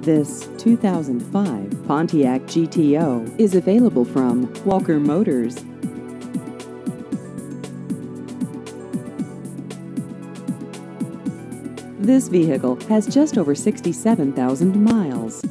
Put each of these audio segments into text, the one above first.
This 2005 Pontiac GTO is available from Walker Motors. This vehicle has just over 67,000 miles.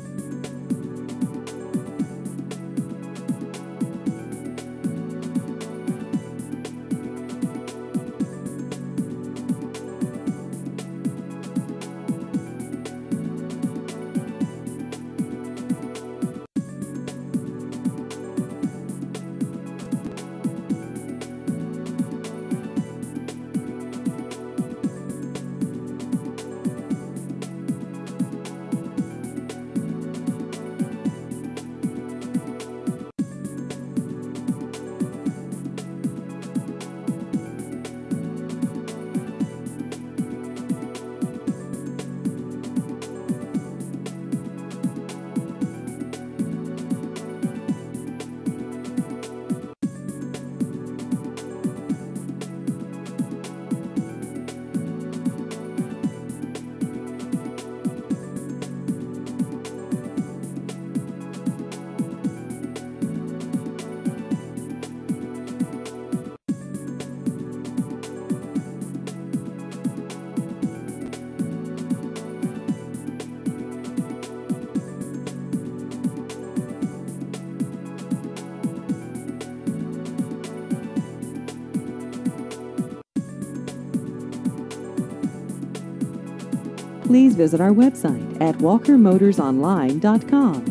Please visit our website at walkermotorsonline.com.